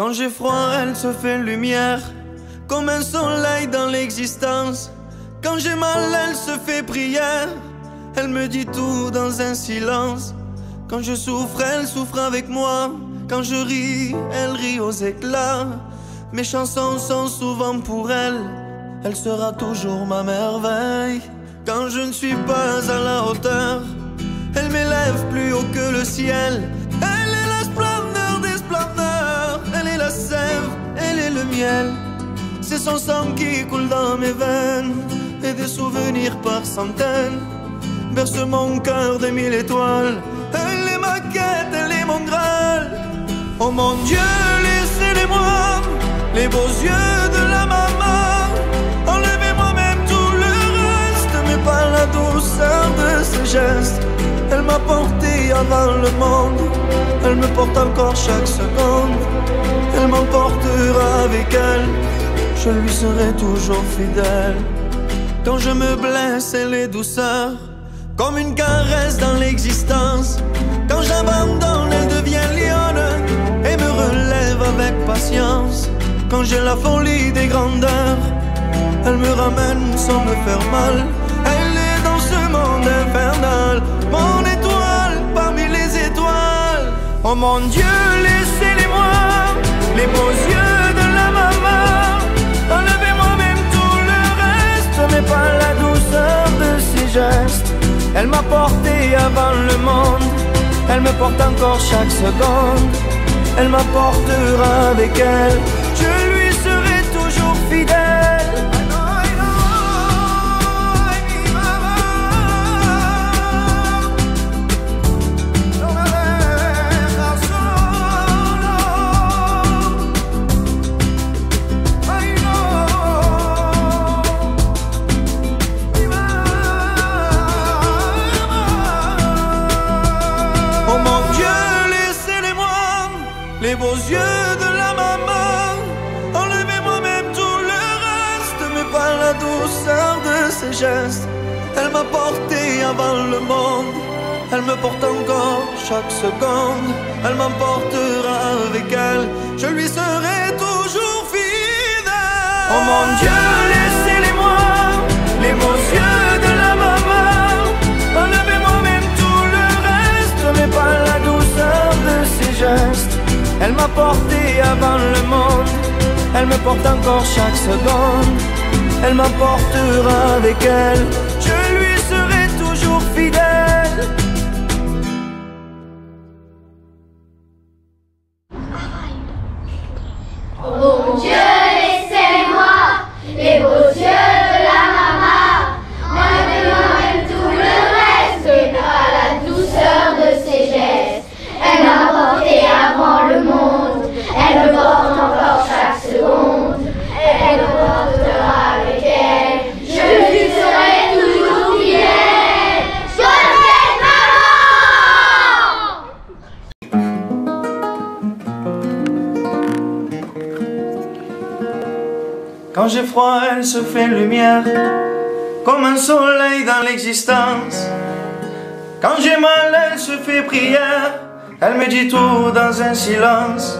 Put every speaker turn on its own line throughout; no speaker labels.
Quand j'ai froid, elle se fait lumière, comme un soleil dans l'existence. Quand j'ai mal, elle se fait prière, elle me dit tout dans un silence. Quand je souffre, elle souffre avec moi. Quand je ris, elle rit aux éclats. Mes chansons sont souvent pour elle, elle sera toujours ma merveille. Quand je ne suis pas à la hauteur, elle m'élève plus haut que le ciel. C'est son sang qui coule dans mes veines et des souvenirs par centaines berce mon cœur des mille étoiles. Elle est ma quête, elle est mon graal. Oh mon Dieu, laissez-les-moi, les beaux yeux de la maman. Enlevez-moi même tout le reste, mais pas la douceur de ses gestes. Elle m'a porté avant le monde, elle me porte encore chaque seconde. Elle m'emportera avec elle, je lui serai toujours fidèle. Quand je me blesse, elle est douceur, comme une caresse dans l'existence. Quand j'abandonne, elle devient lionne et me relève avec patience. Quand j'ai la folie des grandeurs, elle me ramène sans me faire mal. Elle est dans ce monde infernal, mon Oh mon Dieu, laissez-les-moi, les beaux yeux de la maman. Enlevez-moi même tout le reste, mais pas la douceur de ses gestes. Elle m'a porté avant le monde, elle me porte encore chaque seconde. Elle m'apportera avec elle, les beaux yeux de la maman. Enlevez-moi même tout le reste, mais pas la douceur de ses gestes. Elle m'a porté avant le monde, elle me porte encore chaque seconde. Elle m'emportera avec elle, je lui serai toujours fidèle. Oh mon Dieu, laissez-les-moi, m'a porté avant le monde, elle me porte encore chaque seconde. Elle m'emportera avec elle, je lui serai Quand j'ai froid, elle se fait lumière, comme un soleil dans l'existence. Quand j'ai mal, elle se fait prière, elle me dit tout dans un silence.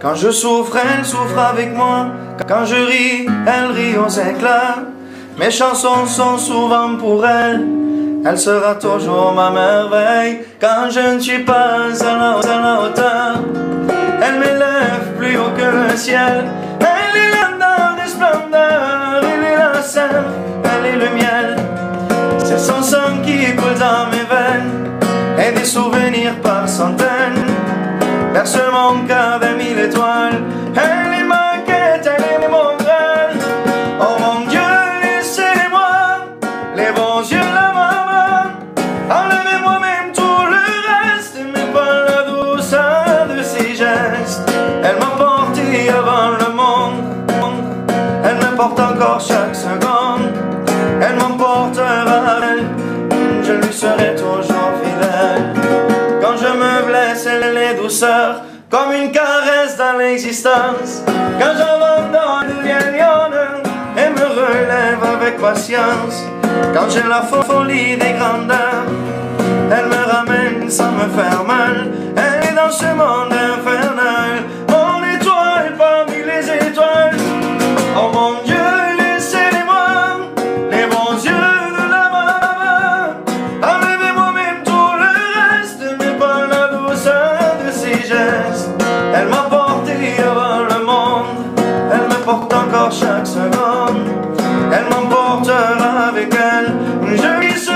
Quand je souffre, elle souffre avec moi. Quand je ris, elle rit aux éclats. Mes chansons sont souvent pour elle. Elle sera toujours ma merveille. Quand je ne suis pas à la, hauteur, elle m'élève plus haut que le ciel. Elle est la dame des splendeurs, elle est la sève, elle est le miel. C'est son sang qui coule dans mes veines et des souvenirs par centaines. Berce mon cœur de mille étoiles. Je lui serai toujours fidèle. Quand je me blesse, elle est douceur, comme une caresse dans l'existence. Quand j'abandonne, lionne et me relève avec patience. Quand j'ai la folie des grandeurs, elle me ramène sans me faire mal. Elle est dans ce monde chaque seconde. Elle m'emportera avec elle. Je glisse